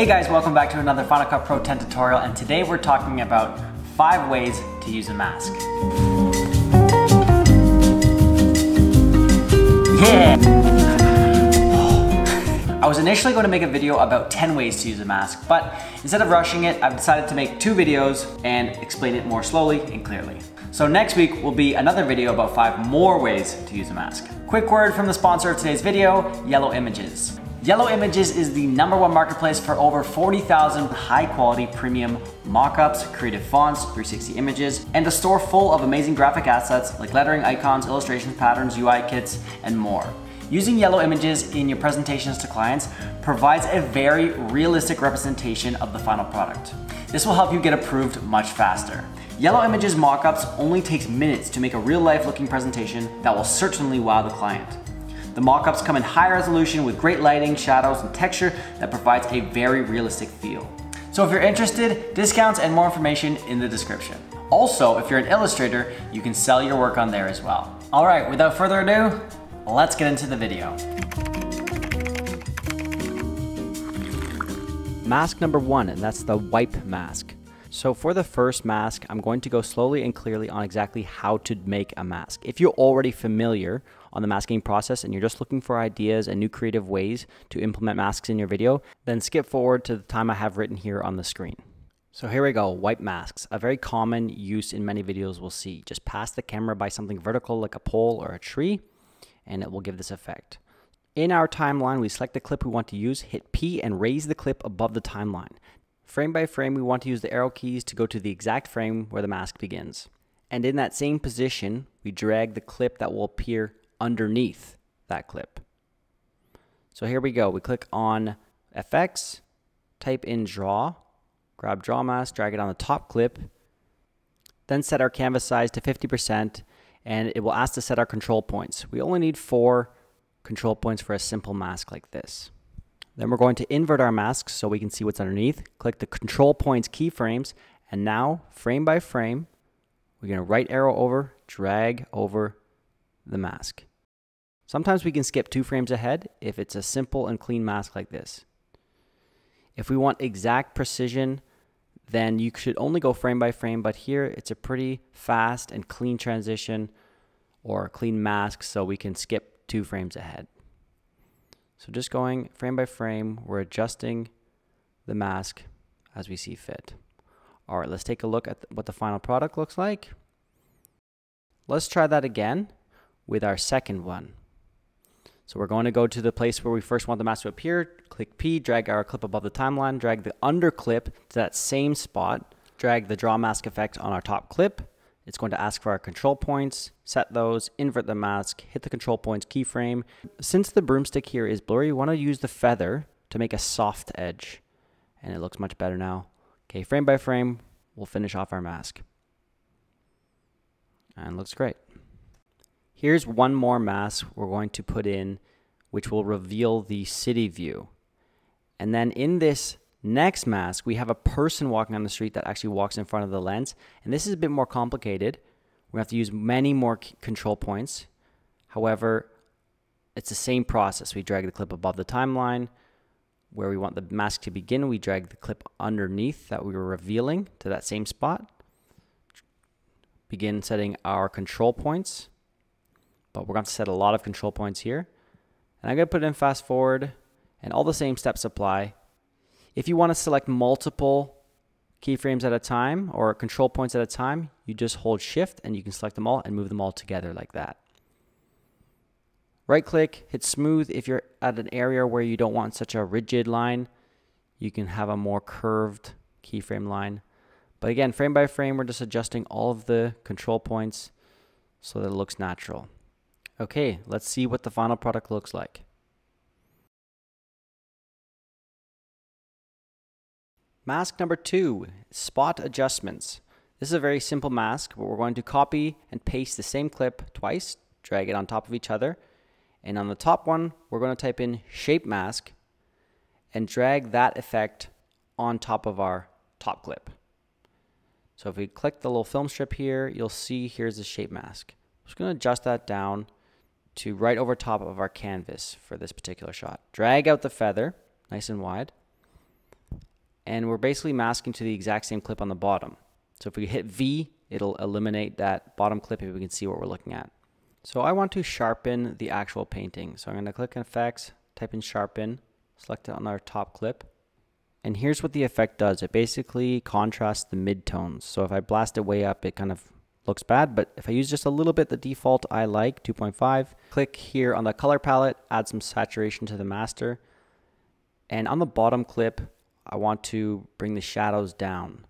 Hey guys, welcome back to another Final Cut Pro 10 tutorial and today we're talking about five ways to use a mask. Yeah! I was initially going to make a video about 10 ways to use a mask, but instead of rushing it, I've decided to make two videos and explain it more slowly and clearly. So next week will be another video about five more ways to use a mask. Quick word from the sponsor of today's video, Yellow Images. Yellow Images is the number one marketplace for over 40,000 high quality premium mockups, creative fonts, 360 images, and a store full of amazing graphic assets like lettering, icons, illustrations, patterns, UI kits, and more. Using yellow images in your presentations to clients provides a very realistic representation of the final product. This will help you get approved much faster. Yellow Images mockups only takes minutes to make a real life looking presentation that will certainly wow the client. The mockups come in high resolution with great lighting, shadows, and texture that provides a very realistic feel. So if you're interested, discounts and more information in the description. Also, if you're an illustrator, you can sell your work on there as well. All right, without further ado, let's get into the video. Mask number one, and that's the wipe mask. So for the first mask, I'm going to go slowly and clearly on exactly how to make a mask. If you're already familiar on the masking process and you're just looking for ideas and new creative ways to implement masks in your video, then skip forward to the time I have written here on the screen. So here we go, wipe masks, a very common use in many videos we'll see. Just pass the camera by something vertical like a pole or a tree, and it will give this effect. In our timeline, we select the clip we want to use, hit P and raise the clip above the timeline. Frame by frame, we want to use the arrow keys to go to the exact frame where the mask begins. And in that same position, we drag the clip that will appear underneath that clip. So here we go. We click on FX, type in draw, grab draw mask, drag it on the top clip, then set our canvas size to 50% and it will ask to set our control points. We only need four control points for a simple mask like this. Then we're going to invert our masks so we can see what's underneath. Click the control points keyframes and now frame by frame, we're going to right arrow over, drag over the mask. Sometimes we can skip two frames ahead if it's a simple and clean mask like this. If we want exact precision, then you should only go frame by frame, but here it's a pretty fast and clean transition or clean mask, so we can skip two frames ahead. So just going frame by frame, we're adjusting the mask as we see fit. All right, let's take a look at what the final product looks like. Let's try that again with our second one. So we're going to go to the place where we first want the mask to appear, click P, drag our clip above the timeline, drag the under clip to that same spot, drag the draw mask effect on our top clip. It's going to ask for our control points, set those, invert the mask, hit the control points keyframe. Since the broomstick here is blurry, you want to use the feather to make a soft edge. And it looks much better now. Okay, frame by frame, we'll finish off our mask. And looks great. Here's one more mask we're going to put in, which will reveal the city view. And then in this next mask, we have a person walking on the street that actually walks in front of the lens. And this is a bit more complicated. We have to use many more control points. However, it's the same process. We drag the clip above the timeline. Where we want the mask to begin, we drag the clip underneath that we were revealing to that same spot. Begin setting our control points but we're going to set a lot of control points here. And I'm going to put in fast forward and all the same steps apply. If you want to select multiple keyframes at a time or control points at a time, you just hold shift and you can select them all and move them all together like that. Right click, hit smooth. If you're at an area where you don't want such a rigid line, you can have a more curved keyframe line. But again, frame by frame, we're just adjusting all of the control points so that it looks natural. Okay, let's see what the final product looks like. Mask number two, spot adjustments. This is a very simple mask, but we're going to copy and paste the same clip twice, drag it on top of each other. And on the top one, we're going to type in shape mask and drag that effect on top of our top clip. So if we click the little film strip here, you'll see here's the shape mask. I'm just going to adjust that down to right over top of our canvas for this particular shot. Drag out the feather, nice and wide. and we're basically masking to the exact same clip on the bottom. So if we hit V, it'll eliminate that bottom clip if we can see what we're looking at. So I want to sharpen the actual painting. So I'm going to click on Effects, type in Sharpen, select it on our top clip. And here's what the effect does. It basically contrasts the midtones. So if I blast it way up, it kind of looks bad. But if I use just a little bit, the default I like, 2.5, click here on the color palette, add some saturation to the master. And on the bottom clip, I want to bring the shadows down.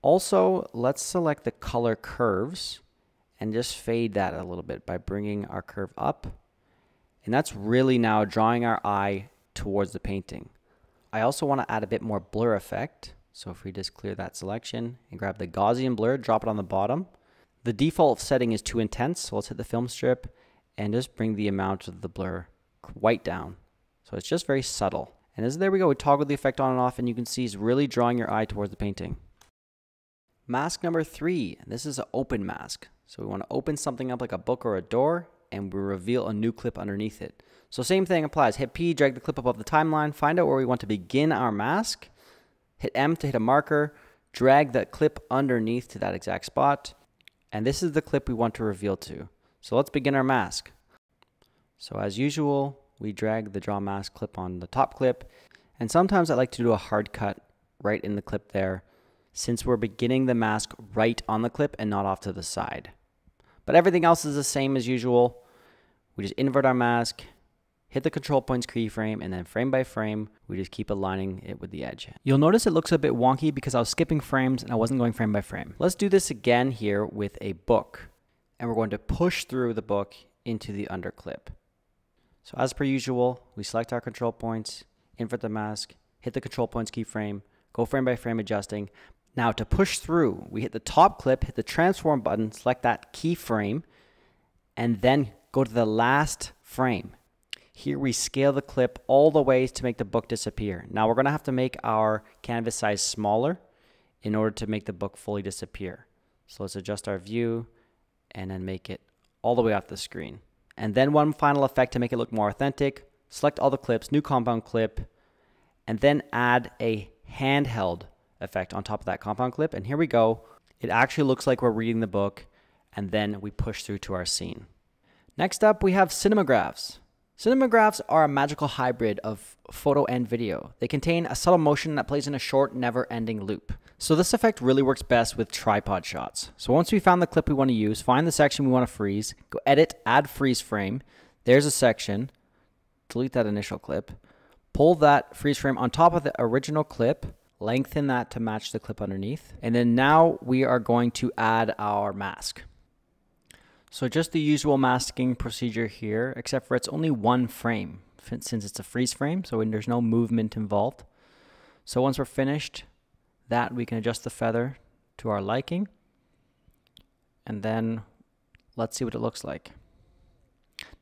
Also, let's select the color curves and just fade that a little bit by bringing our curve up. And that's really now drawing our eye towards the painting. I also want to add a bit more blur effect. So if we just clear that selection and grab the Gaussian blur, drop it on the bottom. The default setting is too intense, so let's hit the film strip and just bring the amount of the blur quite down. So it's just very subtle. And as there we go, we toggle the effect on and off and you can see it's really drawing your eye towards the painting. Mask number three, this is an open mask. So we want to open something up like a book or a door and we reveal a new clip underneath it. So same thing applies. Hit P, drag the clip above the timeline, find out where we want to begin our mask. Hit M to hit a marker, drag that clip underneath to that exact spot. And this is the clip we want to reveal to. So let's begin our mask. So as usual, we drag the draw mask clip on the top clip. And sometimes I like to do a hard cut right in the clip there since we're beginning the mask right on the clip and not off to the side. But everything else is the same as usual. We just invert our mask, hit the control points keyframe, and then frame by frame, we just keep aligning it with the edge. You'll notice it looks a bit wonky because I was skipping frames and I wasn't going frame by frame. Let's do this again here with a book. And we're going to push through the book into the underclip. So as per usual, we select our control points, invert the mask, hit the control points keyframe, go frame by frame adjusting, now to push through, we hit the top clip, hit the transform button, select that keyframe, and then go to the last frame. Here we scale the clip all the ways to make the book disappear. Now we're going to have to make our canvas size smaller in order to make the book fully disappear. So let's adjust our view and then make it all the way off the screen. And then one final effect to make it look more authentic, select all the clips, new compound clip, and then add a handheld effect on top of that compound clip. And here we go. It actually looks like we're reading the book and then we push through to our scene. Next up, we have cinemagraphs. Cinemagraphs are a magical hybrid of photo and video. They contain a subtle motion that plays in a short, never-ending loop. So this effect really works best with tripod shots. So once we found the clip we want to use, find the section we want to freeze, go edit, add freeze frame. There's a section. Delete that initial clip. Pull that freeze frame on top of the original clip lengthen that to match the clip underneath. And then now we are going to add our mask. So just the usual masking procedure here, except for it's only one frame since it's a freeze frame, so there's no movement involved. So once we're finished, that we can adjust the feather to our liking. And then let's see what it looks like.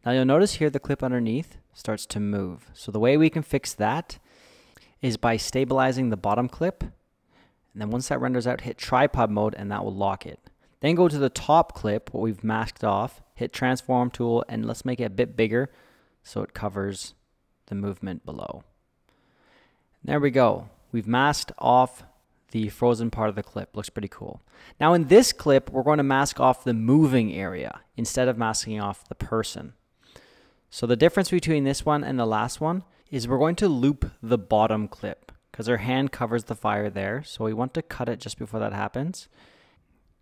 Now you'll notice here the clip underneath starts to move. So the way we can fix that is by stabilizing the bottom clip. And then once that renders out, hit tripod mode and that will lock it. Then go to the top clip, what we've masked off, hit transform tool, and let's make it a bit bigger so it covers the movement below. There we go. We've masked off the frozen part of the clip. Looks pretty cool. Now in this clip, we're going to mask off the moving area instead of masking off the person. So the difference between this one and the last one is we're going to loop the bottom clip because her hand covers the fire there. So we want to cut it just before that happens.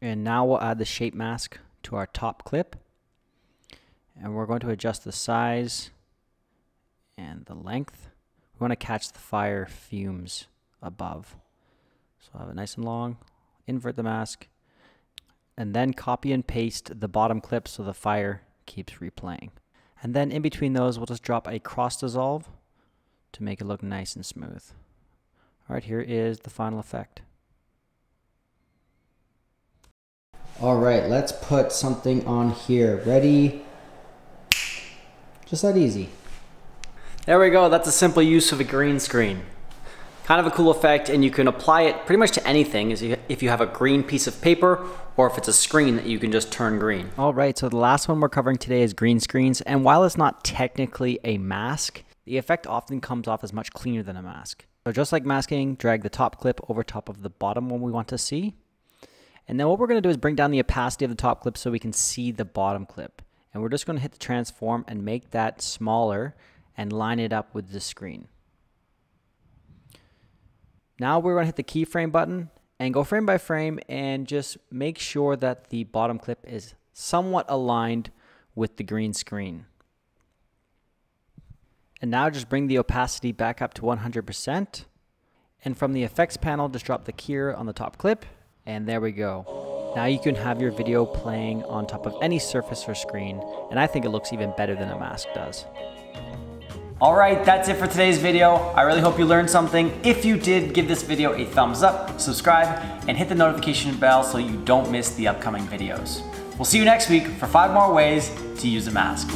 And now we'll add the shape mask to our top clip. And we're going to adjust the size and the length. We want to catch the fire fumes above. So I'll have it nice and long, invert the mask, and then copy and paste the bottom clip so the fire keeps replaying. And then in between those, we'll just drop a cross dissolve to make it look nice and smooth. All right, here is the final effect. All right, let's put something on here. Ready? Just that easy. There we go, that's a simple use of a green screen. Kind of a cool effect and you can apply it pretty much to anything if you have a green piece of paper or if it's a screen that you can just turn green. All right, so the last one we're covering today is green screens. And while it's not technically a mask, the effect often comes off as much cleaner than a mask. So just like masking, drag the top clip over top of the bottom one we want to see. And then what we're going to do is bring down the opacity of the top clip so we can see the bottom clip. And we're just going to hit the transform and make that smaller and line it up with the screen. Now we're going to hit the keyframe button and go frame by frame and just make sure that the bottom clip is somewhat aligned with the green screen. And now just bring the opacity back up to 100%. And from the effects panel, just drop the keyer on the top clip. And there we go. Now you can have your video playing on top of any surface or screen. And I think it looks even better than a mask does. All right, that's it for today's video. I really hope you learned something. If you did, give this video a thumbs up, subscribe, and hit the notification bell so you don't miss the upcoming videos. We'll see you next week for five more ways to use a mask.